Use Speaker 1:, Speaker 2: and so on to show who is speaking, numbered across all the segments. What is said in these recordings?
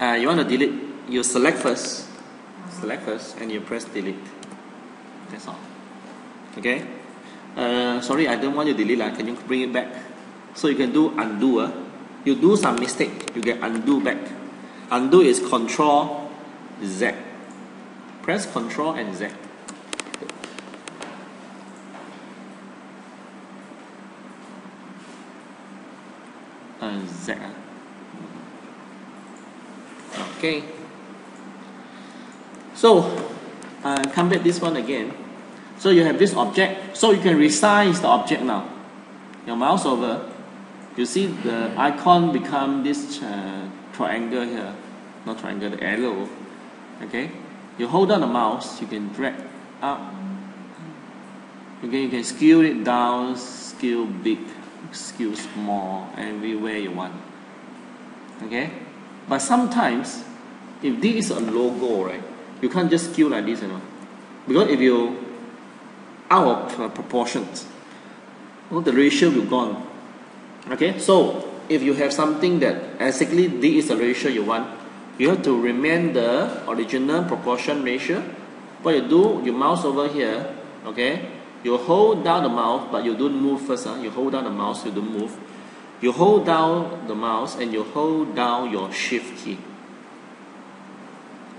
Speaker 1: Uh, you want to delete, you select first, select first, and you press delete. That's all. Okay? Uh, sorry, I don't want you to delete. Uh. Can you bring it back? So you can do undo. Uh. You do some mistake, you get undo back. Undo is Control Z. Press Control and Z. Uh, Z. Uh. Okay. So, uh, come back this one again. So you have this object. So you can resize the object now. Your mouse over. You see the icon become this uh, triangle here. Not triangle, the arrow. Okay. You hold down the mouse. You can drag up. Okay. You can scale it down, scale big, scale small, everywhere you want. Okay. But sometimes, if this is a logo, right, you can't just scale like this, you know. Because if you out of uh, proportions, well, the ratio will gone. Okay, so if you have something that exactly this is the ratio you want, you have to remain the original proportion ratio. What you do, you mouse over here, okay, you hold down the mouse, but you don't move first. Huh? You hold down the mouse, you don't move. You hold down the mouse and you hold down your shift key.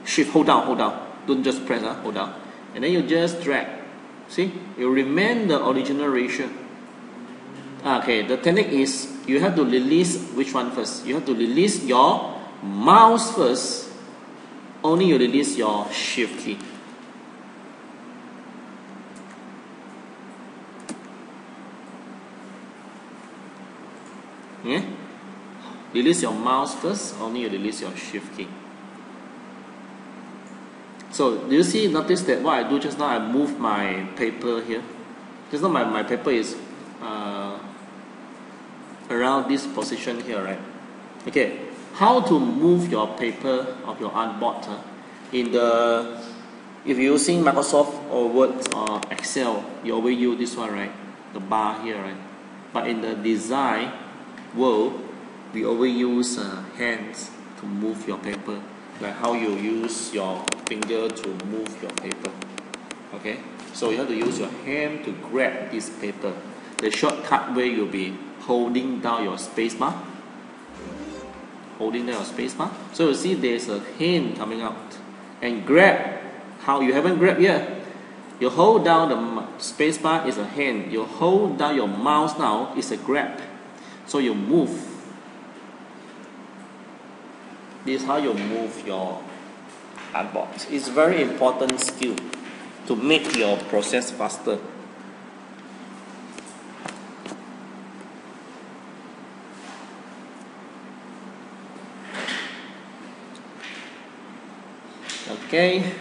Speaker 1: Shift, hold down, hold down. Don't just press, huh? hold down. And then you just drag. See, you remain the original ratio. Ah, okay, the technique is you have to release which one first? You have to release your mouse first. Only you release your shift key. Yeah? Release your mouse first, only you release your shift key. So do you see notice that what I do just now I move my paper here. Just now my, my paper is uh, around this position here, right? Okay. How to move your paper of your artboard huh? in the if you're using Microsoft or Word or Excel, you always use this one, right? The bar here, right? But in the design world, we always use uh, hands to move your paper, like how you use your finger to move your paper. Okay, so you have to use your hand to grab this paper. The shortcut way you'll be holding down your spacebar, holding down your spacebar. So you see there's a hand coming out, and grab. How you haven't grabbed yet? You hold down the spacebar is a hand. You hold down your mouse now is a grab. So you move. This is how you move your artboard. It's very important skill to make your process faster. Okay.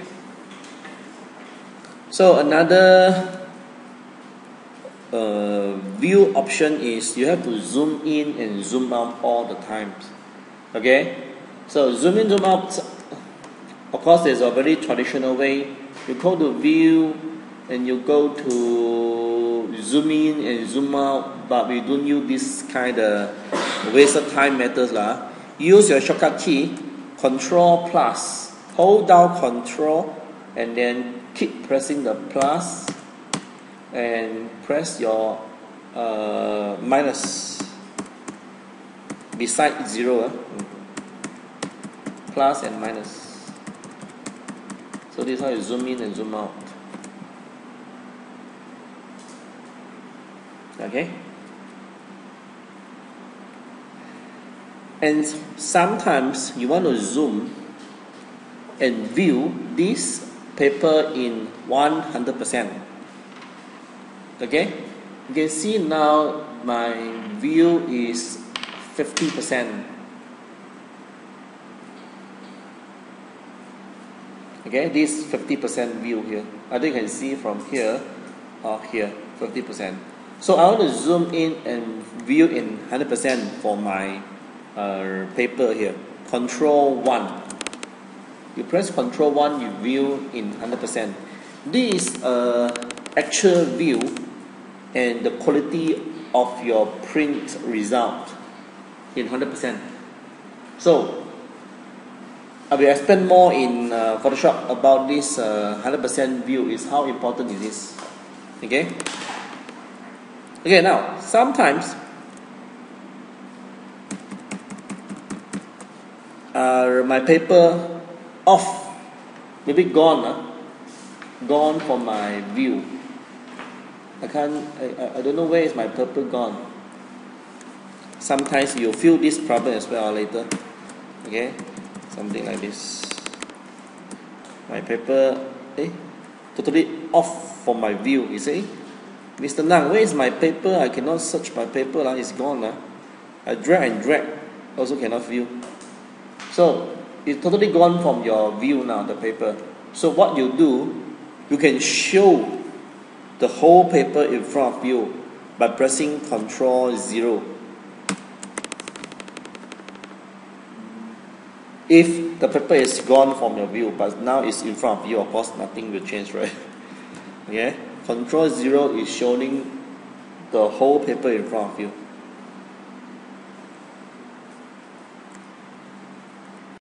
Speaker 1: So another uh, view option is you have to zoom in and zoom out all the times. Okay, so zoom in, zoom out. Of course, there's a very traditional way. You go to view and you go to zoom in and zoom out, but we don't use this kind of waste of time methods lah. Use your shortcut key, Control plus, hold down Control, and then keep pressing the plus and press your uh, minus beside zero uh, plus and minus. So this is how you zoom in and zoom out. Okay? And sometimes you want to zoom and view this paper in 100% okay? You can see now my view is 50% okay? This 50% view here. I think you can see from here or here 50% so I want to zoom in and view in 100% for my uh, paper here. Control 1 you press control 1 you view in 100% this is uh, actual view and the quality of your print result in 100%. So I will explain more in uh, Photoshop about this uh, 100% view is how important it is. Okay? Okay, now, sometimes uh, my paper off, maybe gone, uh, gone from my view. I can't, I, I don't know where is my paper gone. Sometimes you feel this problem as well later. Okay, something like this. My paper, eh, totally off from my view. You see, Mr. Nang, where is my paper? I cannot search my paper. Uh, it's gone. Uh. I drag and drag, also cannot view. So it's totally gone from your view now, the paper. So what you do, you can show the whole paper in front of you by pressing Ctrl 0. If the paper is gone from your view, but now it's in front of you, of course nothing will change, right? Okay? Control 0 is showing the whole paper in front of you.